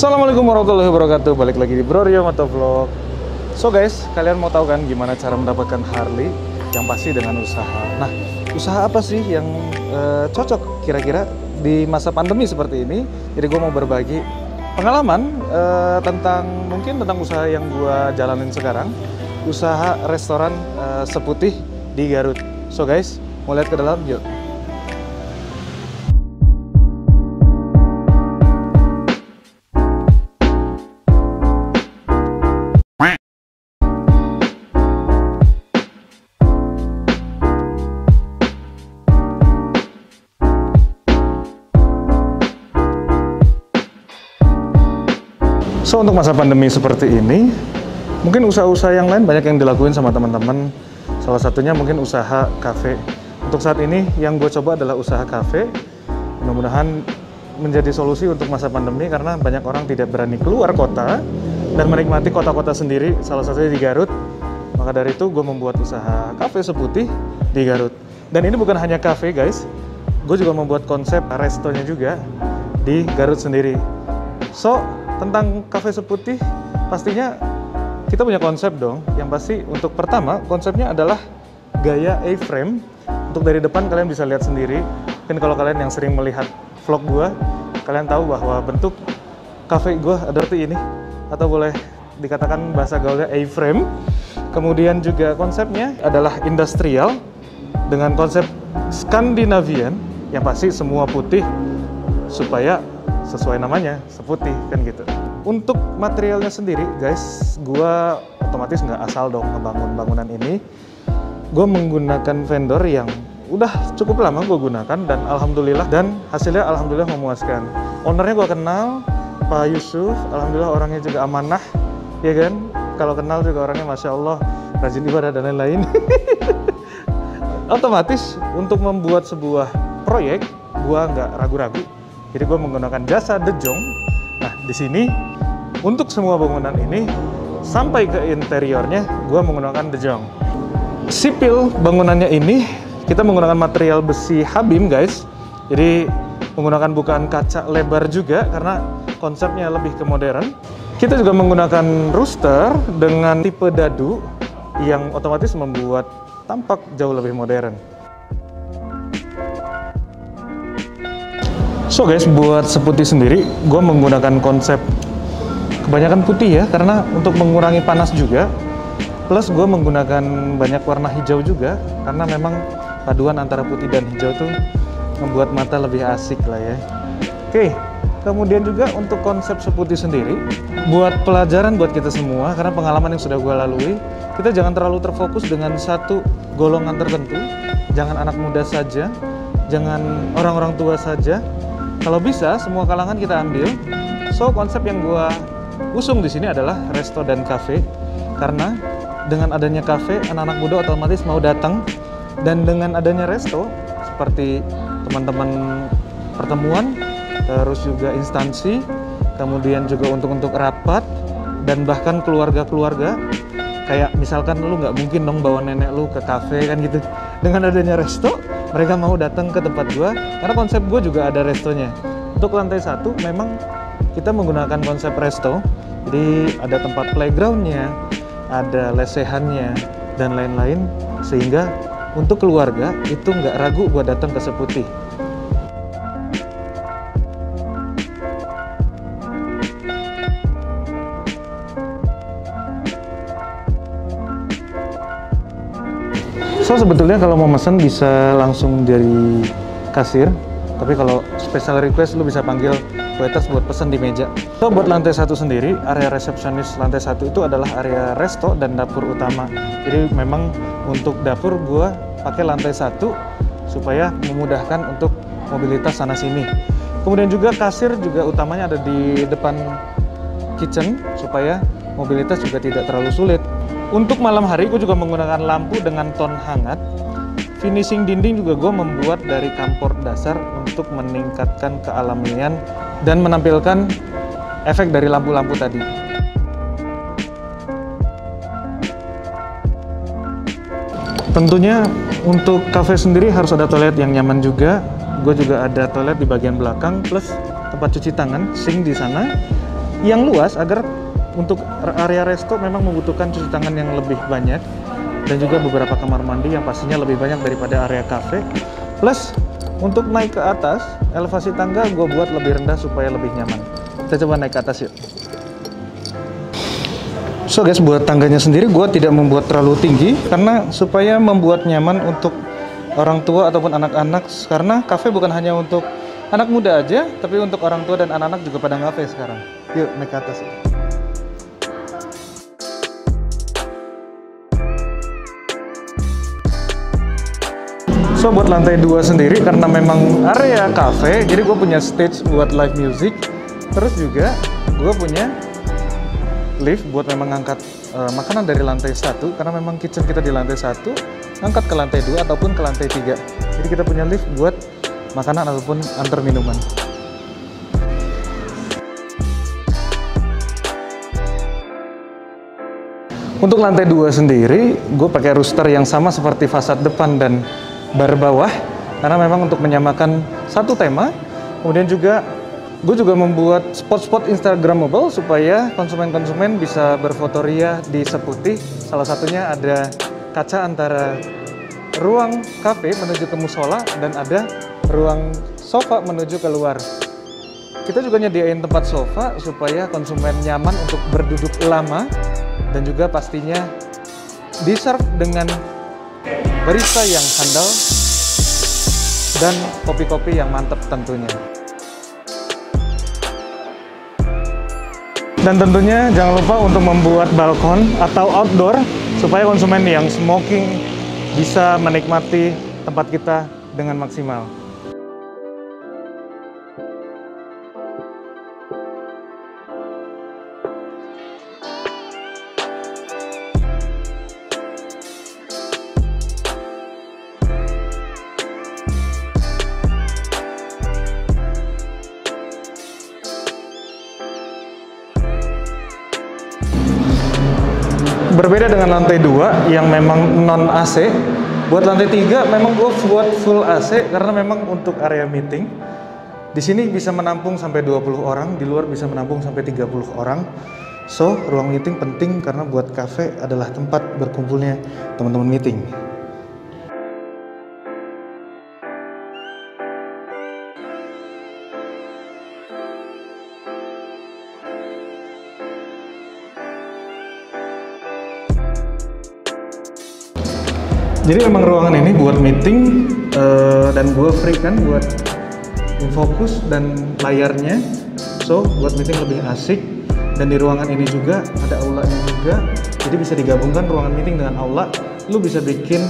Assalamualaikum warahmatullahi wabarakatuh. Balik lagi di Bro Rio Motovlog So guys, kalian mau tahu kan gimana cara mendapatkan Harley? Yang pasti dengan usaha. Nah, usaha apa sih yang eh, cocok kira-kira di masa pandemi seperti ini? Jadi gue mau berbagi pengalaman eh, tentang mungkin tentang usaha yang gue jalanin sekarang. Usaha restoran eh, seputih di Garut. So guys, mau lihat ke dalam? Yuk So untuk masa pandemi seperti ini, mungkin usaha-usaha yang lain banyak yang dilakuin sama teman-teman. Salah satunya mungkin usaha kafe. Untuk saat ini yang gue coba adalah usaha kafe. Mudah-mudahan menjadi solusi untuk masa pandemi karena banyak orang tidak berani keluar kota dan menikmati kota-kota sendiri, salah satunya di Garut. Maka dari itu gue membuat usaha kafe seputih di Garut. Dan ini bukan hanya kafe guys, gue juga membuat konsep restonya juga di Garut sendiri. So, tentang kafe seputih pastinya kita punya konsep dong. Yang pasti untuk pertama konsepnya adalah gaya A-frame. Untuk dari depan kalian bisa lihat sendiri. Mungkin kalau kalian yang sering melihat vlog gua kalian tahu bahwa bentuk kafe gua ada seperti ini. Atau boleh dikatakan bahasa gaulnya A-frame. Kemudian juga konsepnya adalah industrial dengan konsep Scandinavian. Yang pasti semua putih supaya sesuai namanya seputih kan gitu. Untuk materialnya sendiri guys gua otomatis nggak asal dong ngebangun bangunan ini. Gue menggunakan vendor yang udah cukup lama gue gunakan dan alhamdulillah dan hasilnya alhamdulillah memuaskan. Ownernya gue kenal Pak Yusuf alhamdulillah orangnya juga amanah ya kan? Kalau kenal juga orangnya masya Allah rajin ibadah dan lain-lain. Otomatis untuk membuat sebuah proyek gue nggak ragu-ragu jadi gue menggunakan jasa Dejong. Nah di sini untuk semua bangunan ini sampai ke interiornya gue menggunakan Dejong. Sipil bangunannya ini kita menggunakan material besi Habim guys. Jadi menggunakan bukaan kaca lebar juga karena konsepnya lebih ke modern. Kita juga menggunakan rooster dengan tipe dadu yang otomatis membuat tampak jauh lebih modern. So guys, buat seputih sendiri, gue menggunakan konsep kebanyakan putih ya, karena untuk mengurangi panas juga. Plus gue menggunakan banyak warna hijau juga, karena memang paduan antara putih dan hijau tuh membuat mata lebih asik lah ya. Oke, kemudian juga untuk konsep seputih sendiri, buat pelajaran buat kita semua, karena pengalaman yang sudah gue lalui, kita jangan terlalu terfokus dengan satu golongan tertentu, jangan anak muda saja, jangan orang-orang tua saja, kalau bisa semua kalangan kita ambil. So konsep yang gua usung di sini adalah resto dan cafe. Karena dengan adanya cafe anak-anak muda otomatis mau datang. Dan dengan adanya resto seperti teman-teman pertemuan terus juga instansi kemudian juga untuk untuk rapat dan bahkan keluarga-keluarga. Kayak misalkan lu nggak mungkin dong bawa nenek lu ke cafe kan gitu. Dengan adanya resto mereka mau datang ke tempat gua karena konsep gua juga ada restonya. Untuk lantai satu memang kita menggunakan konsep resto. Jadi ada tempat playgroundnya ada lesehannya dan lain-lain. Sehingga untuk keluarga itu nggak ragu gua datang ke seputih So sebetulnya kalau mau pesan bisa langsung dari kasir, tapi kalau special request lu bisa panggil waiters buat pesan di meja. So buat lantai satu sendiri, area resepsionis lantai satu itu adalah area resto dan dapur utama. Jadi memang untuk dapur gua pakai lantai satu supaya memudahkan untuk mobilitas sana sini. Kemudian juga kasir juga utamanya ada di depan kitchen supaya mobilitas juga tidak terlalu sulit. Untuk malam hari gue juga menggunakan lampu dengan ton hangat. Finishing dinding juga gue membuat dari kampor dasar untuk meningkatkan kealamian dan menampilkan efek dari lampu-lampu tadi. Tentunya untuk cafe sendiri harus ada toilet yang nyaman juga. Gue juga ada toilet di bagian belakang plus tempat cuci tangan, sink di sana yang luas agar untuk area resto memang membutuhkan cuci tangan yang lebih banyak dan juga beberapa kamar mandi yang pastinya lebih banyak daripada area cafe. Plus untuk naik ke atas, elevasi tangga gue buat lebih rendah supaya lebih nyaman. Kita coba naik ke atas yuk. So guys, buat tangganya sendiri gue tidak membuat terlalu tinggi karena supaya membuat nyaman untuk orang tua ataupun anak-anak karena cafe bukan hanya untuk anak muda aja, tapi untuk orang tua dan anak-anak juga pada ngafe sekarang. Yuk naik ke atas. So buat lantai dua sendiri karena memang area cafe, jadi gue punya stage buat live music. Terus juga gue punya lift buat memang ngangkat uh, makanan dari lantai satu karena memang kitchen kita di lantai satu, angkat ke lantai dua ataupun ke lantai tiga. Jadi kita punya lift buat makanan ataupun antar minuman. Untuk lantai dua sendiri, gue pakai rooster yang sama seperti fasad depan dan bar bawah karena memang untuk menyamakan satu tema. Kemudian juga gue juga membuat spot-spot instagramable supaya konsumen-konsumen bisa berfotoria di seputih. Salah satunya ada kaca antara ruang kafe menuju ke musola dan ada ruang sofa menuju keluar. Kita juga nyediain tempat sofa supaya konsumen nyaman untuk berduduk lama dan juga pastinya di serve dengan barista yang handal, dan kopi-kopi yang mantap tentunya. Dan tentunya jangan lupa untuk membuat balkon atau outdoor supaya konsumen yang smoking bisa menikmati tempat kita dengan maksimal. Berbeda dengan lantai 2 yang memang non AC, buat lantai 3 memang gue buat full AC karena memang untuk area meeting. Di sini bisa menampung sampai 20 orang, di luar bisa menampung sampai 30 orang. So, ruang meeting penting karena buat cafe adalah tempat berkumpulnya teman-teman meeting. Jadi emang ruangan ini buat meeting uh, dan gue free kan buat infokus dan layarnya. So buat meeting lebih asik dan di ruangan ini juga ada aulanya juga. Jadi bisa digabungkan ruangan meeting dengan aula. Lu bisa bikin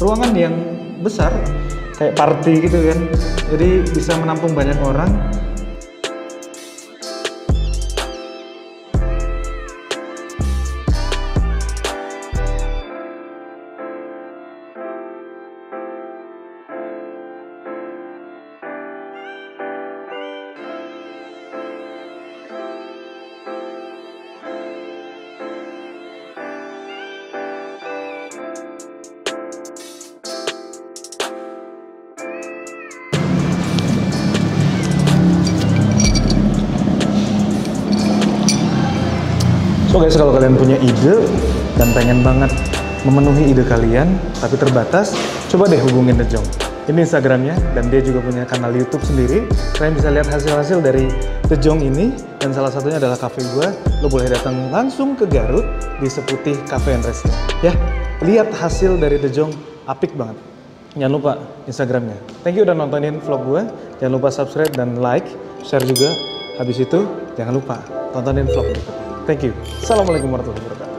ruangan yang besar kayak party gitu kan. Jadi bisa menampung banyak orang So guys, kalau kalian punya ide dan pengen banget memenuhi ide kalian, tapi terbatas, coba deh hubungin The Jong. Ini Instagramnya, dan dia juga punya kanal YouTube sendiri. Kalian bisa lihat hasil-hasil dari The Jong ini, dan salah satunya adalah cafe gue. Lo boleh datang langsung ke Garut di Seputih Cafe and Resto. Ya, lihat hasil dari The Jong, apik banget. Jangan lupa Instagramnya. Thank you udah nontonin vlog gue. Jangan lupa subscribe dan like, share juga. Habis itu, jangan lupa tontonin vlog berikutnya. Thank you. Assalamualaikum warahmatullahi wabarakatuh.